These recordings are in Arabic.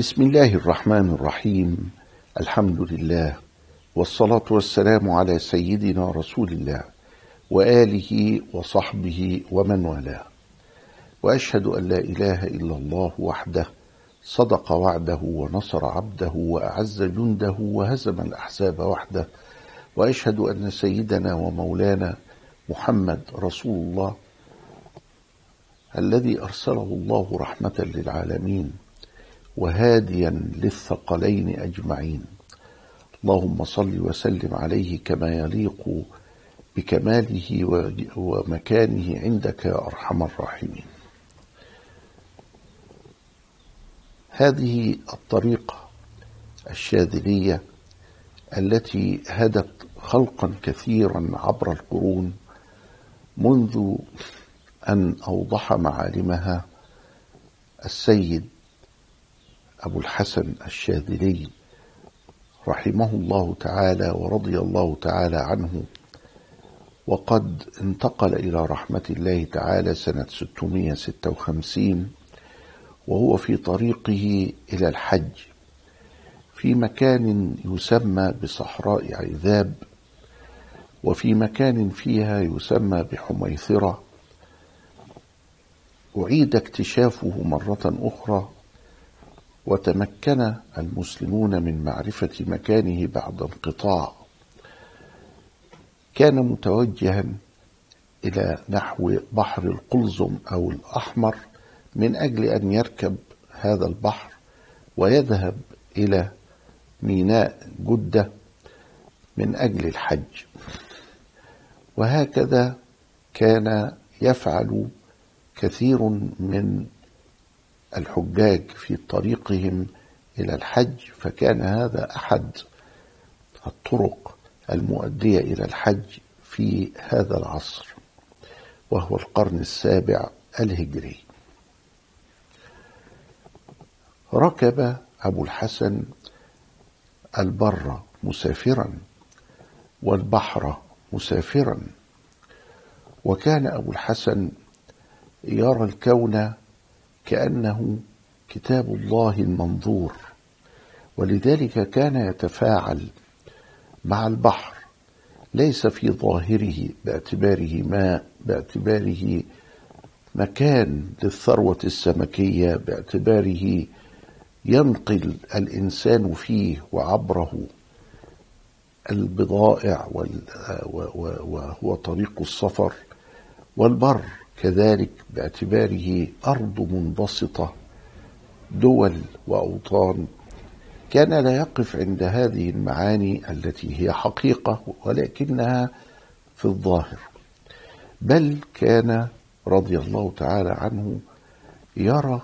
بسم الله الرحمن الرحيم. الحمد لله والصلاة والسلام على سيدنا رسول الله وآله وصحبه ومن والاه. وأشهد أن لا إله إلا الله وحده صدق وعده ونصر عبده وأعز جنده وهزم الأحزاب وحده. وأشهد أن سيدنا ومولانا محمد رسول الله الذي أرسله الله رحمة للعالمين. وهاديا للثقلين أجمعين. اللهم صل وسلم عليه كما يليق بكماله ومكانه عندك يا أرحم الراحمين. هذه الطريقة الشاذلية التي هدت خلقا كثيرا عبر القرون منذ أن أوضح معالمها السيد أبو الحسن الشاذلي رحمه الله تعالى ورضي الله تعالى عنه وقد انتقل إلى رحمة الله تعالى سنة 656 وهو في طريقه إلى الحج في مكان يسمى بصحراء عذاب وفي مكان فيها يسمى بحميثرة أعيد اكتشافه مرة أخرى وتمكن المسلمون من معرفة مكانه بعد انقطاع كان متوجها إلى نحو بحر القلزم أو الأحمر من أجل أن يركب هذا البحر ويذهب إلى ميناء جدة من أجل الحج. وهكذا كان يفعل كثير من الحجاج في طريقهم إلى الحج فكان هذا أحد الطرق المؤدية إلى الحج في هذا العصر وهو القرن السابع الهجري. ركب أبو الحسن البر مسافرا والبحر مسافرا وكان أبو الحسن يرى الكون كأنه كتاب الله المنظور. ولذلك كان يتفاعل مع البحر. ليس في ظاهره باعتباره ماء باعتباره مكان للثروة السمكية باعتباره ينقل الإنسان فيه وعبره البضائع وهو طريق السفر والبر. كذلك باعتباره أرض منبسطة دول وأوطان. كان لا يقف عند هذه المعاني التي هي حقيقة ولكنها في الظاهر. بل كان رضي الله تعالى عنه يرى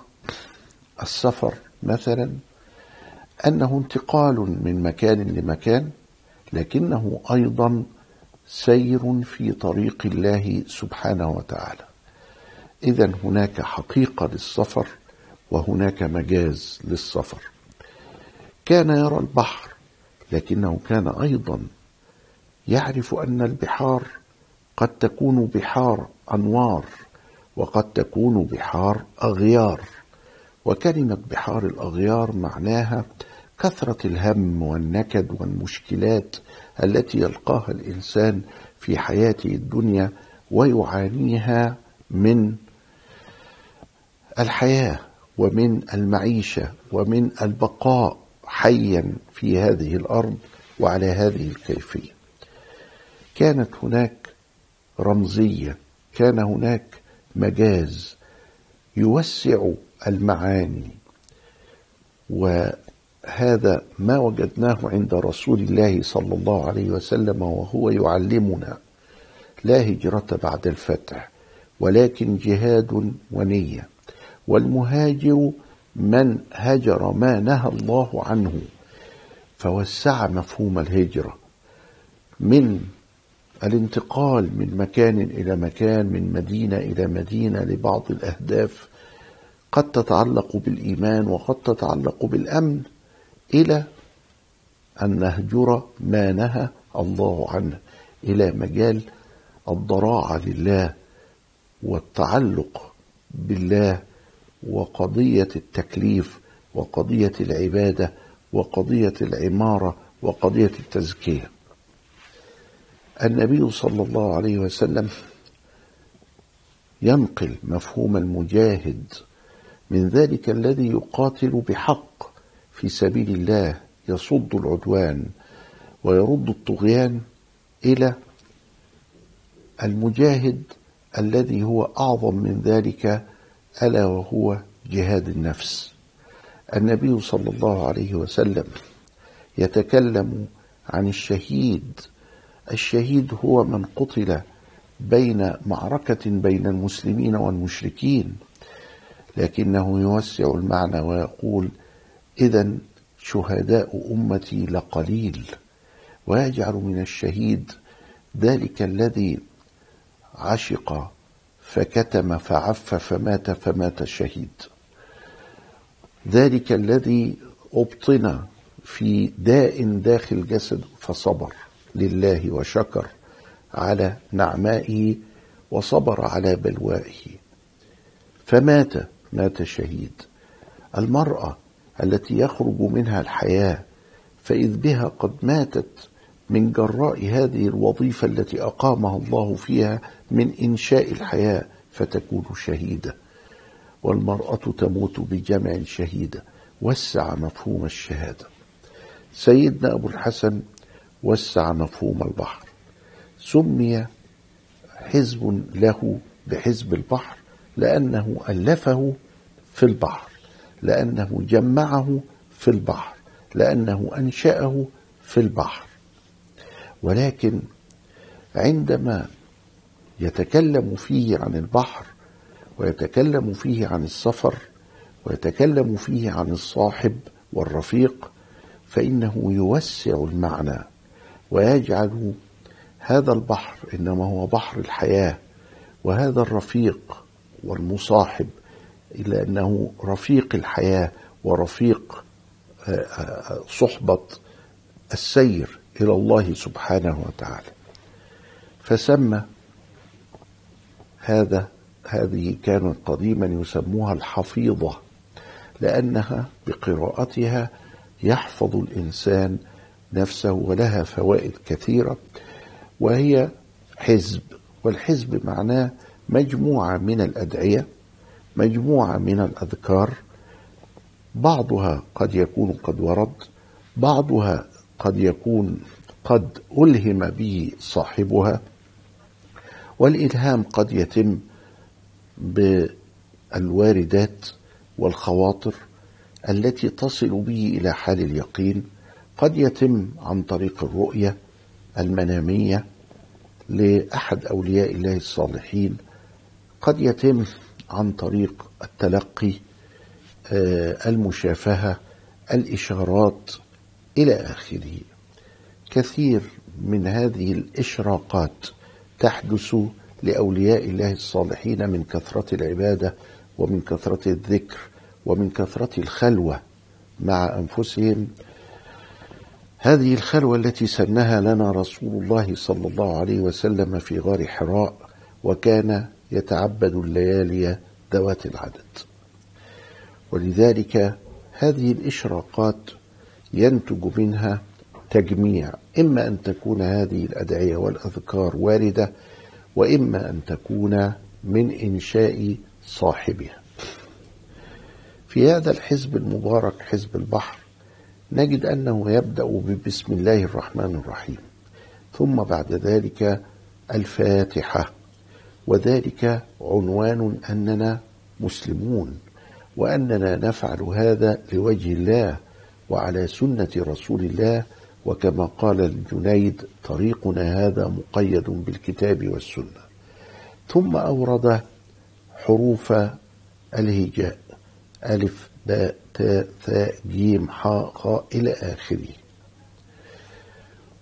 السفر مثلا أنه انتقال من مكان لمكان لكنه أيضا سير في طريق الله سبحانه وتعالى. إذا هناك حقيقة للسفر وهناك مجاز للسفر. كان يرى البحر لكنه كان أيضا يعرف أن البحار قد تكون بحار أنوار وقد تكون بحار أغيار. وكلمة بحار الأغيار معناها كثرة الهم والنكد والمشكلات التي يلقاها الإنسان في حياته الدنيا ويعانيها من الحياة ومن المعيشة ومن البقاء حيا في هذه الأرض وعلى هذه الكيفية. كانت هناك رمزية كان هناك مجاز يوسع المعاني. وهذا ما وجدناه عند رسول الله صلى الله عليه وسلم وهو يعلمنا لا هجرة بعد الفتح ولكن جهاد ونية. والمهاجر من هجر ما نهى الله عنه فوسع مفهوم الهجرة من الانتقال من مكان إلى مكان من مدينة إلى مدينة لبعض الأهداف قد تتعلق بالإيمان وقد تتعلق بالأمن إلى أن نهجر ما نهى الله عنه إلى مجال الضراعة لله والتعلق بالله وقضية التكليف وقضية العبادة وقضية العمارة وقضية التزكية. النبي صلى الله عليه وسلم ينقل مفهوم المجاهد من ذلك الذي يقاتل بحق في سبيل الله يصد العدوان ويرد الطغيان إلى المجاهد الذي هو أعظم من ذلك ألا وهو جهاد النفس. النبي صلى الله عليه وسلم يتكلم عن الشهيد. الشهيد هو من قتل بين معركة بين المسلمين والمشركين لكنه يوسع المعنى ويقول إذا شهداء أمتي لقليل ويجعل من الشهيد ذلك الذي عشق فكتم فعف فمات فمات شهيد. ذلك الذي أبطن في داء داخل جسد فصبر لله وشكر على نعمائه وصبر على بلوائه. فمات مات شهيد. المرأة التي يخرج منها الحياة فإذ بها قد ماتت من جراء هذه الوظيفة التي أقامها الله فيها من إنشاء الحياة فتكون شهيدة. والمرأة تموت بجمع شهيدة وسع مفهوم الشهادة. سيدنا أبو الحسن وسع مفهوم البحر. سمي حزب له بحزب البحر لأنه ألفه في البحر لأنه جمعه في البحر لأنه أنشأه في البحر. ولكن عندما يتكلم فيه عن البحر ويتكلم فيه عن السفر ويتكلم فيه عن الصاحب والرفيق فإنه يوسع المعنى ويجعل هذا البحر إنما هو بحر الحياة وهذا الرفيق والمصاحب إلى أنه رفيق الحياة ورفيق آه، آه، صحبة السير. إلى الله سبحانه وتعالى. فسمى هذا هذه كانت قديما يسموها الحفيظة لأنها بقراءتها يحفظ الإنسان نفسه ولها فوائد كثيرة وهي حزب. والحزب معناه مجموعة من الأدعية مجموعة من الأذكار بعضها قد يكون قد ورد بعضها قد يكون قد ألهم به صاحبها والإلهام قد يتم بالواردات والخواطر التي تصل به إلى حال اليقين قد يتم عن طريق الرؤية المنامية لأحد أولياء الله الصالحين قد يتم عن طريق التلقي آه، المشافهة الإشارات إلى آخره. كثير من هذه الإشراقات تحدث لأولياء الله الصالحين من كثرة العبادة ومن كثرة الذكر ومن كثرة الخلوة مع أنفسهم. هذه الخلوة التي سنها لنا رسول الله صلى الله عليه وسلم في غار حراء وكان يتعبد الليالي ذوات العدد. ولذلك هذه الإشراقات ينتج منها تجميع إما أن تكون هذه الأدعية والأذكار واردة وإما أن تكون من إنشاء صاحبها. في هذا الحزب المبارك حزب البحر نجد أنه يبدأ ببسم الله الرحمن الرحيم ثم بعد ذلك الفاتحة وذلك عنوان أننا مسلمون وأننا نفعل هذا لوجه الله وعلى سنة رسول الله وكما قال الجنيد طريقنا هذا مقيد بالكتاب والسنة. ثم أورد حروف الهجاء ألف باء تاء ثاء جيم حاء خاء إلى آخره.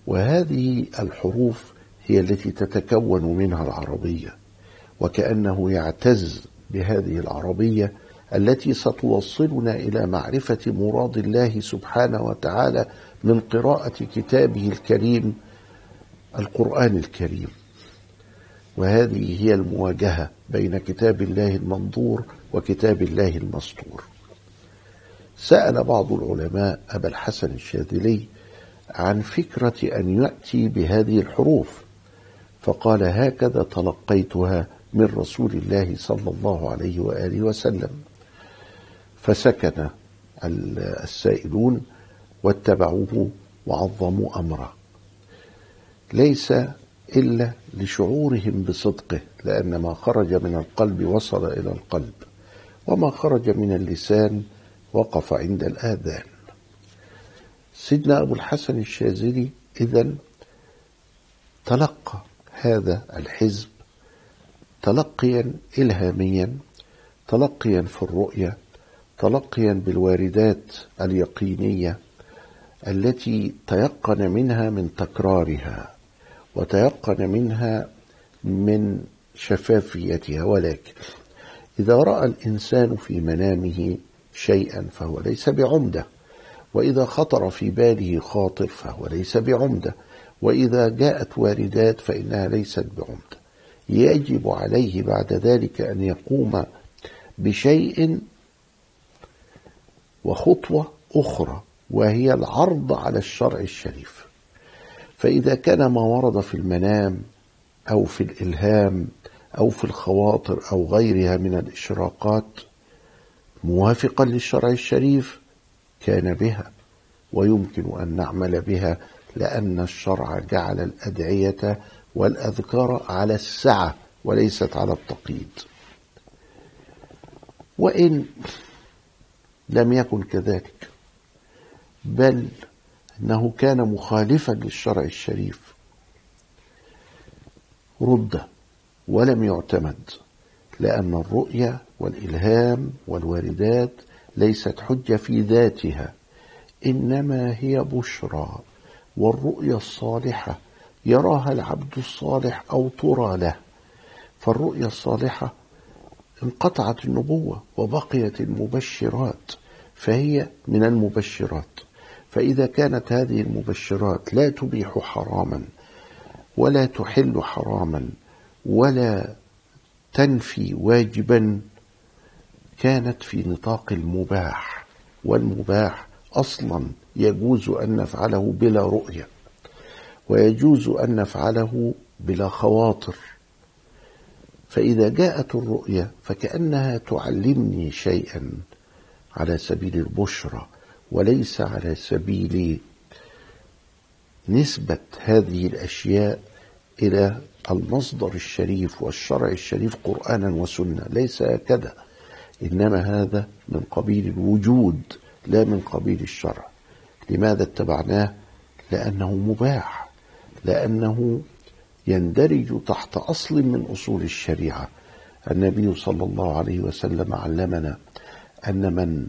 وهذه الحروف هي التي تتكون منها العربية وكأنه يعتز بهذه العربية التي ستوصلنا إلى معرفة مراد الله سبحانه وتعالى من قراءة كتابه الكريم القرآن الكريم. وهذه هي المواجهة بين كتاب الله المنظور وكتاب الله المسطور. سأل بعض العلماء أبا الحسن الشاذلي عن فكرة أن يأتي بهذه الحروف فقال هكذا تلقيتها من رسول الله صلى الله عليه وآله وسلم. فسكن السائلون واتبعوه وعظموا أمره. ليس إلا لشعورهم بصدقه لأن ما خرج من القلب وصل إلى القلب وما خرج من اللسان وقف عند الآذان. سيدنا أبو الحسن الشاذلي إذا تلقى هذا الحزب تلقيا إلهاميا تلقيا في الرؤية تلقيا بالواردات اليقينية التي تيقن منها من تكرارها وتيقن منها من شفافيتها. ولكن إذا رأى الإنسان في منامه شيئا فهو ليس بعمدة وإذا خطر في باله خاطر فهو ليس بعمدة وإذا جاءت واردات فإنها ليست بعمدة. يجب عليه بعد ذلك أن يقوم بشيء وخطوة أخرى وهي العرض على الشرع الشريف. فإذا كان ما ورد في المنام أو في الإلهام أو في الخواطر أو غيرها من الإشراقات موافقا للشرع الشريف كان بها ويمكن أن نعمل بها لأن الشرع جعل الأدعية والأذكار على السعة وليست على التقييد. وإن لم يكن كذلك. بل أنه كان مخالفا للشرع الشريف. رد ولم يعتمد لأن الرؤية والإلهام والواردات ليست حجة في ذاتها إنما هي بشرى والرؤيا الصالحة يراها العبد الصالح أو ترى له. فالرؤيا الصالحة انقطعت النبوة وبقيت المبشرات فهي من المبشرات. فإذا كانت هذه المبشرات لا تبيح حراما ولا تحل حراما ولا تنفي واجبا كانت في نطاق المباح. والمباح أصلا يجوز أن نفعله بلا رؤية ويجوز أن نفعله بلا خواطر. فإذا جاءت الرؤيه فكأنها تعلمني شيئا على سبيل البشرى وليس على سبيل نسبة هذه الأشياء إلى المصدر الشريف والشرع الشريف قرآنا وسنة. ليس هكذا. إنما هذا من قبيل الوجود لا من قبيل الشرع. لماذا اتبعناه؟ لأنه مباح لأنه يندرج تحت أصل من أصول الشريعة. النبي صلى الله عليه وسلم علمنا أن من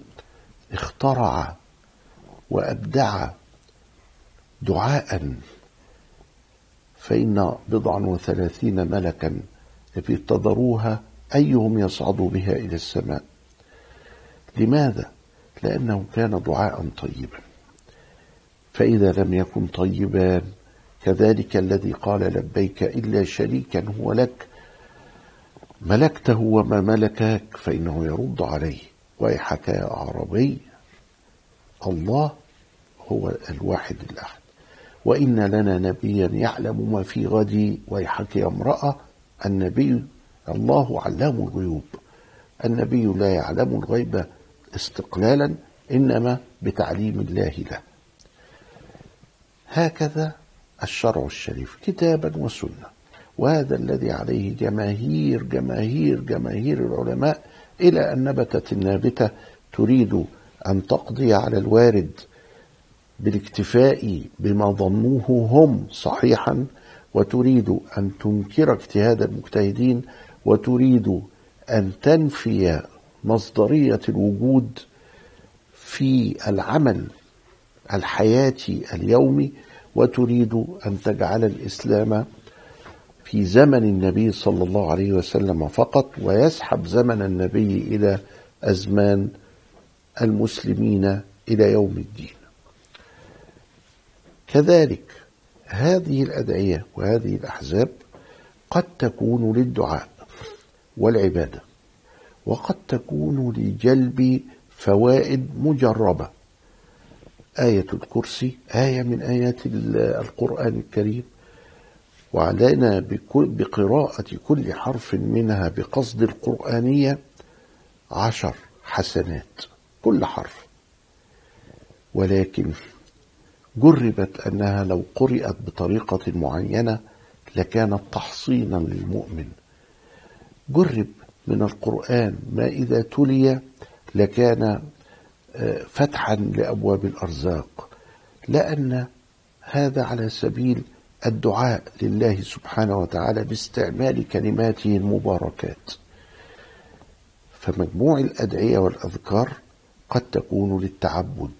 اخترع وأبدع دعاء فإن بضعا وثلاثين ملكا ابتدروها أيهم يصعد بها إلى السماء. لماذا؟ لأنه كان دعاء طيبا. فإذا لم يكن طيبا كذلك الذي قال لبيك إلا شريكا هو لك ملكته وما ملكك فإنه يرد عليه. ويحك يا أعرابي الله هو الواحد الأحد. وإن لنا نبيا يعلم ما في غد ويحك يا امرأة النبي الله علام الغيوب. النبي لا يعلم الغيب استقلالا إنما بتعليم الله له. هكذا الشرع الشريف كتابا وسنة. وهذا الذي عليه جماهير جماهير جماهير العلماء إلى أن نبتت النابتة تريد أن تقضي على الوارد بالاكتفاء بما ظنوه هم صحيحا وتريد أن تنكر اجتهاد المجتهدين وتريد أن تنفي مصدرية الوجود في العمل الحياتي اليومي وتريد أن تجعل الإسلام في زمن النبي صلى الله عليه وسلم فقط ويسحب زمن النبي إلى أزمان المسلمين إلى يوم الدين. كذلك هذه الأدعية وهذه الأحزاب قد تكون للدعاء والعبادة وقد تكون لجلب فوائد مجربة. آية الكرسي آية من آيات القرآن الكريم. وعلينا بقراءة كل حرف منها بقصد القرآنية عشر حسنات كل حرف. ولكن جربت أنها لو قرأت بطريقة معينة لكانت تحصينا للمؤمن. جرب من القرآن ما إذا تلي لكان فتحا لأبواب الأرزاق لأن هذا على سبيل الدعاء لله سبحانه وتعالى باستعمال كلماته المباركات. فمجموع الأدعية والأذكار قد تكون للتعبد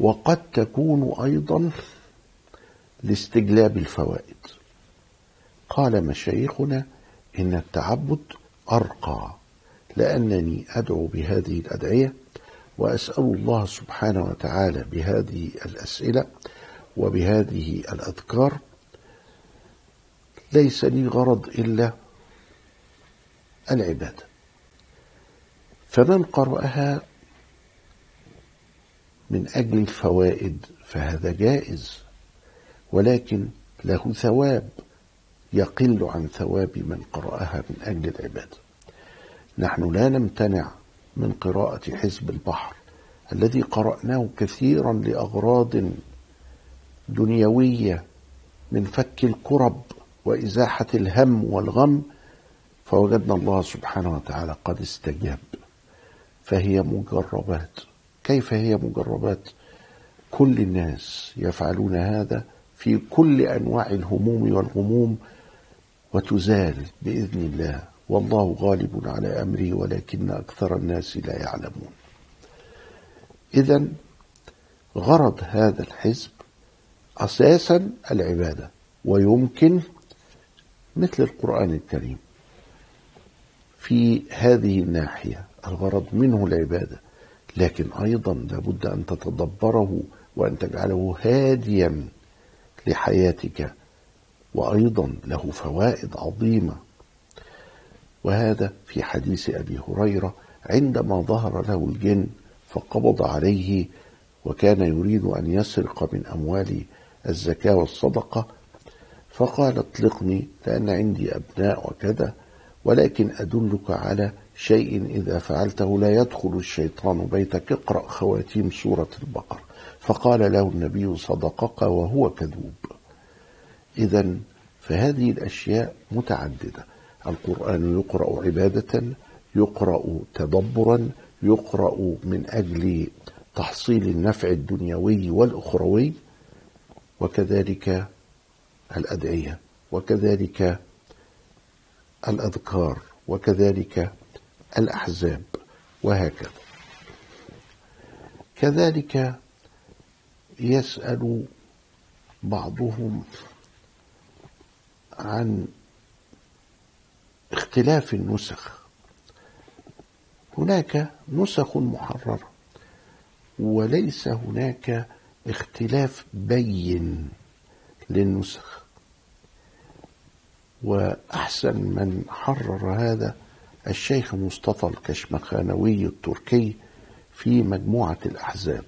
وقد تكون أيضا لاستجلاب الفوائد. قال مشايخنا إن التعبد أرقى لأنني أدعو بهذه الأدعية وأسأل الله سبحانه وتعالى بهذه الأسئلة وبهذه الأذكار. ليس لي غرض إلا العبادة. فمن قرأها من أجل الفوائد فهذا جائز ولكن له ثواب يقل عن ثواب من قرأها من أجل العبادة. نحن لا نمتنع من قراءة حزب البحر الذي قرأناه كثيرا لأغراض دنيوية من فك الكرب وإزاحة الهم والغم فوجدنا الله سبحانه وتعالى قد استجاب. فهي مجربات. كيف هي مجربات؟ كل الناس يفعلون هذا في كل أنواع الهموم والغموم وتزال بإذن الله. والله غالب على امره ولكن أكثر الناس لا يعلمون. اذا غرض هذا الحزب أساسا العبادة ويمكن مثل القرآن الكريم في هذه الناحية الغرض منه العبادة. لكن أيضا لابد أن تتدبره وأن تجعله هاديا لحياتك وأيضا له فوائد عظيمة. وهذا في حديث أبي هريرة عندما ظهر له الجن فقبض عليه وكان يريد أن يسرق من أموال الزكاة والصدقة فقال اطلقني لأن عندي أبناء وكذا ولكن أدلك على شيء إذا فعلته لا يدخل الشيطان بيتك اقرأ خواتيم سورة البقر فقال له النبي صدقك وهو كذوب. إذا فهذه الأشياء متعددة. القرآن يقرأ عبادة يقرأ تدبرا يقرأ من أجل تحصيل النفع الدنيوي والأخروي وكذلك الأدعية وكذلك الأذكار وكذلك الأحزاب وهكذا. كذلك يسأل بعضهم عن اختلاف النسخ. هناك نسخ محررة وليس هناك اختلاف بين للنسخ. وأحسن من حرر هذا الشيخ مصطفى الكشمخانوي التركي في مجموعة الأحزاب.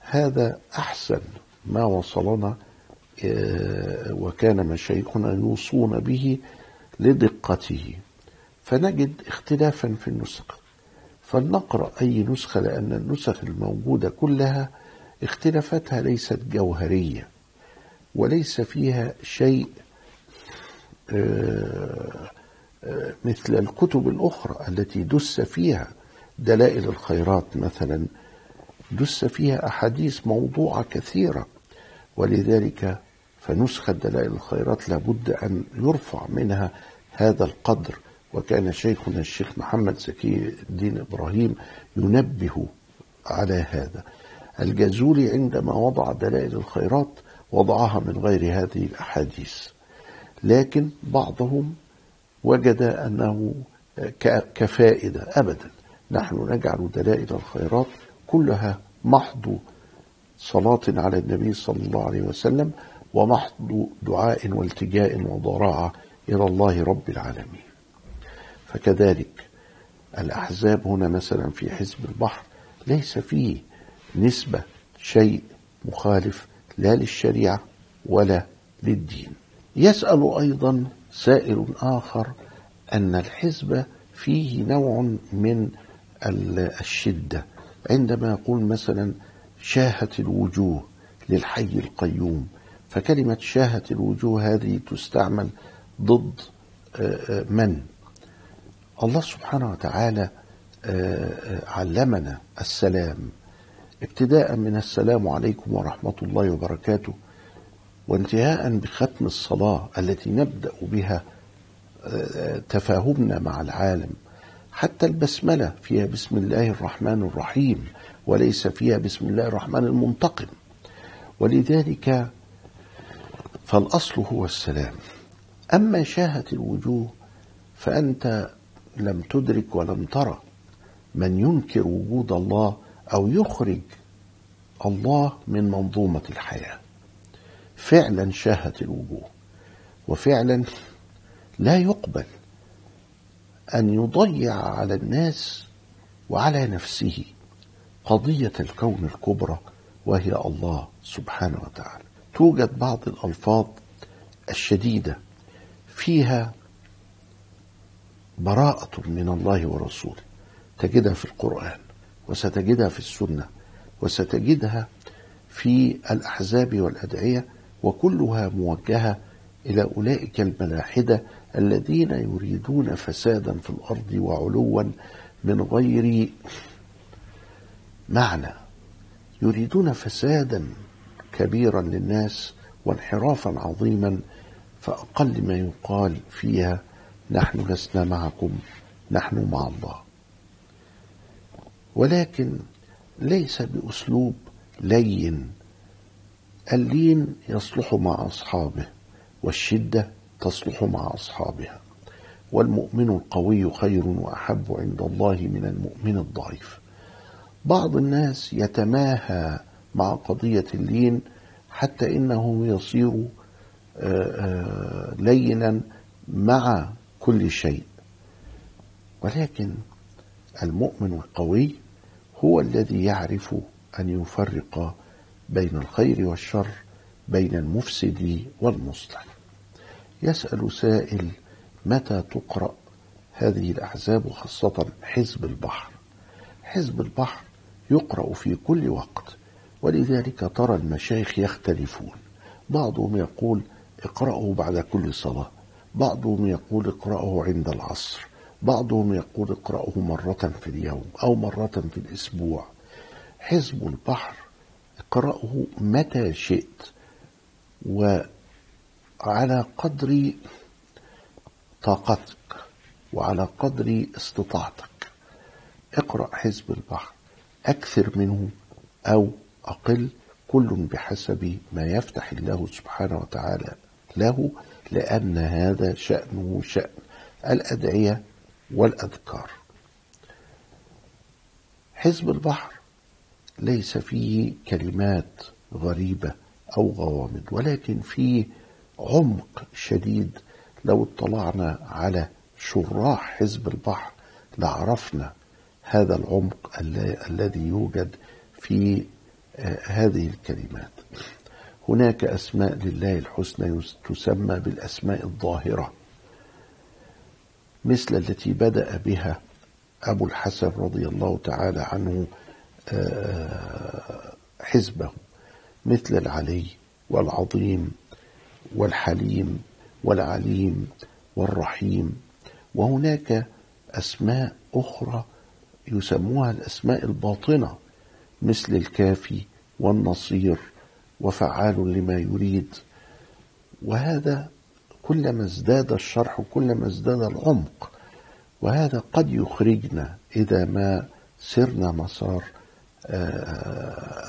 هذا أحسن ما وصلنا آه، وكان مشايخنا يوصون به لدقته. فنجد اختلافا في النسخ. فلنقرأ أي نسخة لأن النسخ الموجودة كلها اختلافاتها ليست جوهرية وليس فيها شيء آه مثل الكتب الأخرى التي دس فيها دلائل الخيرات مثلا. دس فيها أحاديث موضوعة كثيرة ولذلك فنسخة دلائل الخيرات لابد أن يرفع منها هذا القدر. وكان شيخنا الشيخ محمد زكي الدين إبراهيم ينبه على هذا. الجزولي عندما وضع دلائل الخيرات وضعها من غير هذه الأحاديث. لكن بعضهم وجد أنه كفائدة أبدا. نحن نجعل دلائل الخيرات كلها محض صلاة على النبي صلى الله عليه وسلم ومحض دعاء والتجاء وضراعة إلى الله رب العالمين. فكذلك الأحزاب هنا مثلا في حزب البحر ليس فيه نسبة شيء مخالف لا للشريعة ولا للدين. يسأل أيضا سائل آخر أن الحزب فيه نوع من الشدة. عندما يقول مثلا شاهت الوجوه للحي القيوم فكلمة شاهت الوجوه هذه تستعمل ضد من؟ الله سبحانه وتعالى علمنا السلام. ابتداء من السلام عليكم ورحمة الله وبركاته وانتهاء بختم الصلاة التي نبدأ بها تفاهمنا مع العالم. حتى البسملة فيها بسم الله الرحمن الرحيم وليس فيها بسم الله الرحمن المنتقم. ولذلك فالأصل هو السلام. أما شاهت الوجوه فأنت لم تدرك ولم ترى من ينكر وجود الله أو يخرج الله من منظومة الحياة. فعلا شاهت الوجوه وفعلا لا يقبل أن يضيع على الناس وعلى نفسه قضية الكون الكبرى وهي الله سبحانه وتعالى. توجد بعض الألفاظ الشديدة فيها براءة من الله ورسوله. تجدها في القرآن وستجدها في السنة وستجدها في الأحزاب والأدعية وكلها موجهة إلى أولئك الملاحدة الذين يريدون فسادا في الأرض وعلوا من غير معنى. يريدون فسادا كبيرا للناس وانحرافا عظيما فأقل ما يقال فيها نحن لسنا معكم نحن مع الله. ولكن ليس بأسلوب لين اللين يصلح مع أصحابه والشدة تصلح مع أصحابها. والمؤمن القوي خير وأحب عند الله من المؤمن الضعيف. بعض الناس يتماهى مع قضية اللين حتى إنه يصير لينا مع كل شيء. ولكن المؤمن القوي هو الذي يعرف أن يفرق بين الخير والشر بين المفسد والمصلح. يسأل سائل متى تقرأ هذه الأحزاب خاصة حزب البحر؟ حزب البحر يقرأ في كل وقت. ولذلك ترى المشايخ يختلفون. بعضهم يقول اقرأه بعد كل صلاة. بعضهم يقول اقرأه عند العصر. بعضهم يقول اقرأه مرة في اليوم أو مرة في الأسبوع. حزب البحر اقرأه متى شئت. وعلى قدر طاقتك وعلى قدر استطاعتك اقرأ حزب البحر أكثر منه أو أقل كل بحسب ما يفتح الله سبحانه وتعالى له لأن هذا شأنه شأن الأدعية والأذكار. حزب البحر ليس فيه كلمات غريبة أو غوامض ولكن فيه عمق شديد. لو اطلعنا على شراح حزب البحر لعرفنا هذا العمق الذي يوجد في هذه الكلمات. هناك أسماء لله الحسنى تسمى بالأسماء الظاهرة مثل التي بدأ بها أبو الحسن رضي الله تعالى عنه حزبه مثل العلي والعظيم والحليم والعليم والرحيم. وهناك أسماء أخرى يسموها الأسماء الباطنة. مثل الكافي والنصير وفعال لما يريد. وهذا كلما ازداد الشرح كلما ازداد العمق وهذا قد يخرجنا إذا ما سرنا مسار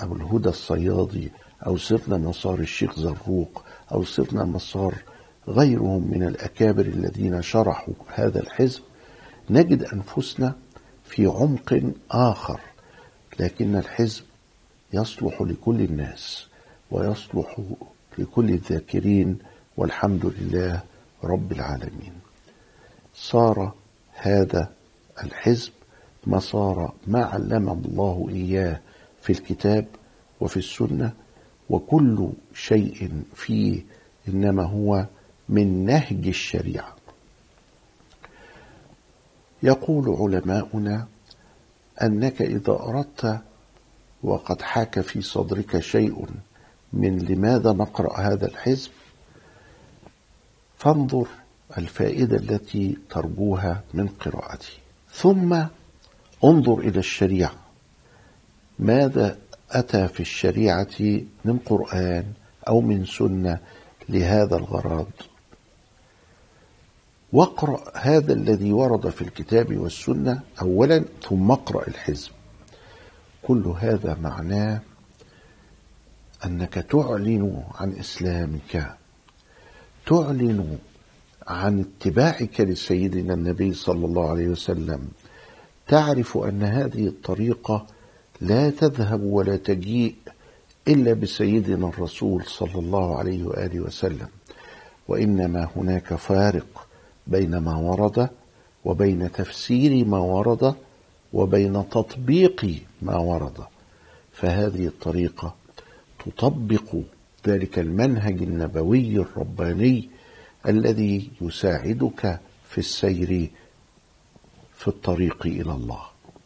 أبو الهدى الصيادي أو سرنا مسار الشيخ زروق أو سرنا مسار غيرهم من الأكابر الذين شرحوا هذا الحزب نجد أنفسنا في عمق آخر. لكن الحزب يصلح لكل الناس ويصلح لكل الذاكرين والحمد لله رب العالمين. صار هذا الحزب مسار ما علم الله إياه في الكتاب وفي السنة وكل شيء فيه إنما هو من نهج الشريعة. يقول علماؤنا أنك إذا أردت وقد حاك في صدرك شيء من لماذا نقرأ هذا الحزب فانظر الفائدة التي ترجوها من قراءته ثم انظر إلى الشريعة. ماذا أتى في الشريعة من قرآن أو من سنة لهذا الغرض؟ واقرأ هذا الذي ورد في الكتاب والسنة أولا ثم اقرأ الحزب. كل هذا معناه أنك تعلن عن إسلامك تعلن عن اتباعك لسيدنا النبي صلى الله عليه وسلم. تعرف أن هذه الطريقة لا تذهب ولا تجيء إلا بسيدنا الرسول صلى الله عليه وآله وسلم وإنما هناك فارق بين ما ورد وبين تفسير ما ورد وبين تطبيق ما ورد. فهذه الطريقة تطبق ذلك المنهج النبوي الرباني الذي يساعدك في السير في الطريق إلى الله.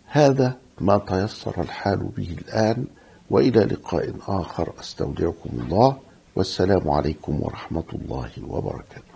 هذا ما تيسر الحال به الآن وإلى لقاء آخر. أستودعكم الله والسلام عليكم ورحمة الله وبركاته.